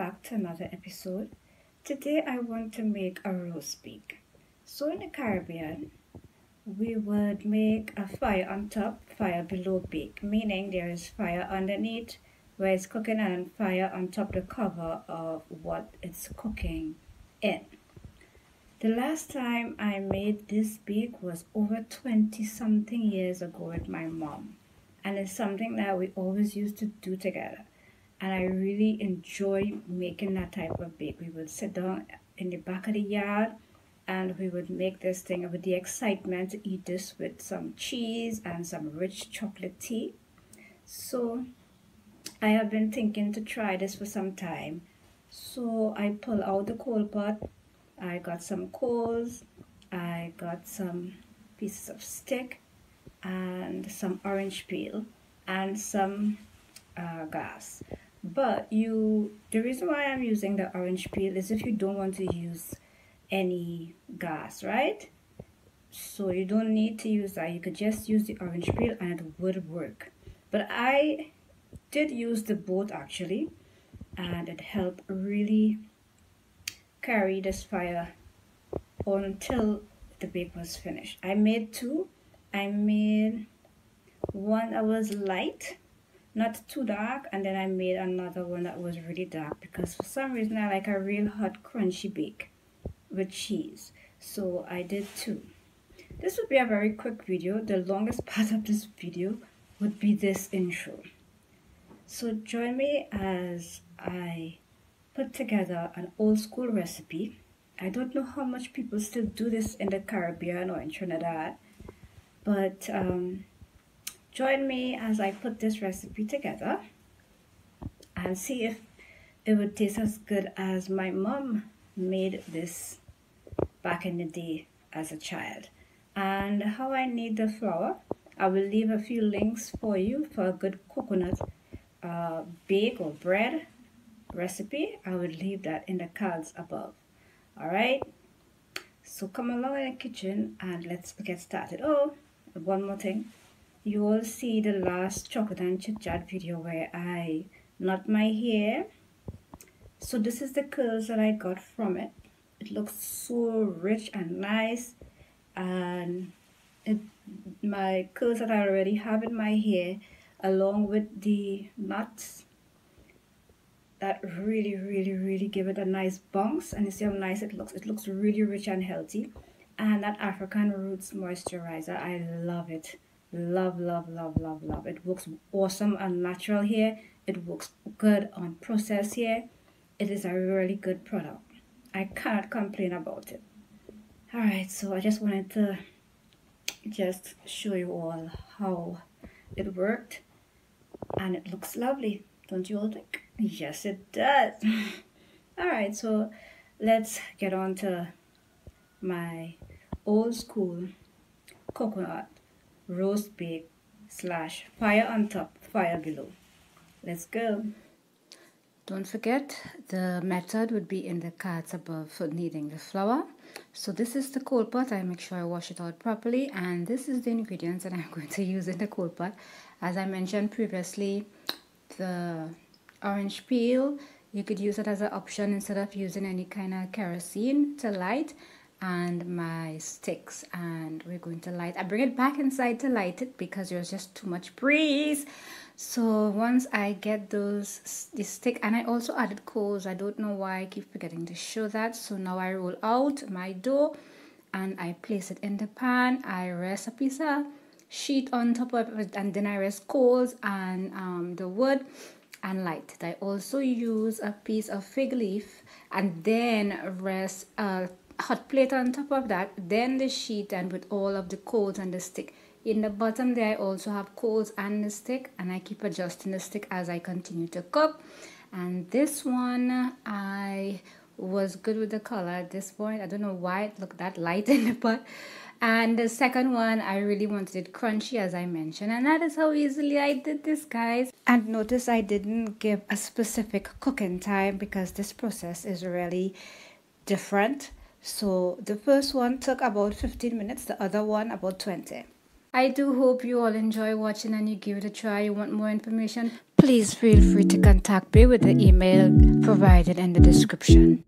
back to another episode. Today I want to make a roast bake. So in the Caribbean, we would make a fire on top, fire below bake, meaning there is fire underneath where it's cooking and fire on top the cover of what it's cooking in. The last time I made this bake was over 20 something years ago with my mom. And it's something that we always used to do together and I really enjoy making that type of bake. We would sit down in the back of the yard and we would make this thing with the excitement to eat this with some cheese and some rich chocolate tea. So I have been thinking to try this for some time. So I pull out the coal pot. I got some coals. I got some pieces of stick and some orange peel and some uh, gas but you the reason why i'm using the orange peel is if you don't want to use any gas right? So you don't need to use that. You could just use the orange peel and it would work. But i did use the boat actually and it helped really carry this fire until the bake was finished. I made two. I made one that was light not too dark and then I made another one that was really dark because for some reason I like a real hot crunchy bake with cheese. So I did two. This would be a very quick video. The longest part of this video would be this intro. So join me as I put together an old school recipe. I don't know how much people still do this in the Caribbean or in Trinidad but um, Join me as I put this recipe together and see if it would taste as good as my mom made this back in the day as a child. And how I need the flour, I will leave a few links for you for a good coconut uh, bake or bread recipe. I will leave that in the cards above. Alright, so come along in the kitchen and let's get started. Oh, one more thing you will see the last chocolate and chit chat video where I knot my hair. So this is the curls that I got from it. It looks so rich and nice. And it, my curls that I already have in my hair along with the knots that really really really give it a nice bounce. And you see how nice it looks? It looks really rich and healthy. And that African Roots moisturizer I love it love love love love love. It works awesome and natural here. It works good on process here. It is a really good product. I cannot complain about it. All right so i just wanted to just show you all how it worked. And it looks lovely. Don't you all think? Yes it does. All right so let's get on to my old school coconut roast bake slash fire on top, fire below. Let's go. Don't forget the method would be in the cards above for kneading the flour. So this is the coal pot. I make sure I wash it out properly and this is the ingredients that I'm going to use in the coal pot. As I mentioned previously, the orange peel, you could use it as an option instead of using any kind of kerosene to light and my sticks and we're going to light. I bring it back inside to light it because there's just too much breeze. So once I get those the stick and I also added coals. I don't know why I keep forgetting to show that. So now I roll out my dough and I place it in the pan. I rest a piece of sheet on top of it and then I rest coals and um, the wood and light it. I also use a piece of fig leaf and then rest a hot plate on top of that then the sheet and with all of the coals and the stick. In the bottom there I also have coals and the stick and I keep adjusting the stick as I continue to cook. And this one I was good with the color at this point. I don't know why it looked that light in the pot. And the second one I really wanted it crunchy as I mentioned and that is how easily I did this guys. And notice I didn't give a specific cooking time because this process is really different so the first one took about 15 minutes, the other one about 20. I do hope you all enjoy watching and you give it a try. You want more information? Please feel free to contact me with the email provided in the description.